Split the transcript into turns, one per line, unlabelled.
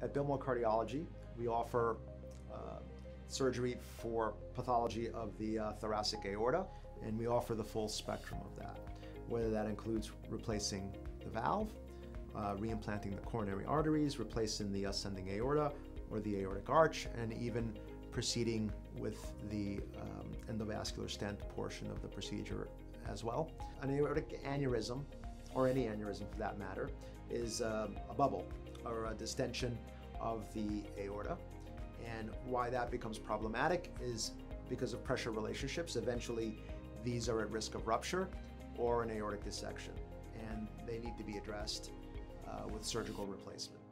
At Biltmore Cardiology, we offer uh, surgery for pathology of the uh, thoracic aorta, and we offer the full spectrum of that, whether that includes replacing the valve, uh, reimplanting the coronary arteries, replacing the ascending aorta or the aortic arch, and even proceeding with the um, endovascular stent portion of the procedure as well. An aortic aneurysm, or any aneurysm for that matter, is uh, a bubble or a distension of the aorta. And why that becomes problematic is because of pressure relationships. Eventually, these are at risk of rupture or an aortic dissection, and they need to be addressed uh, with surgical replacement.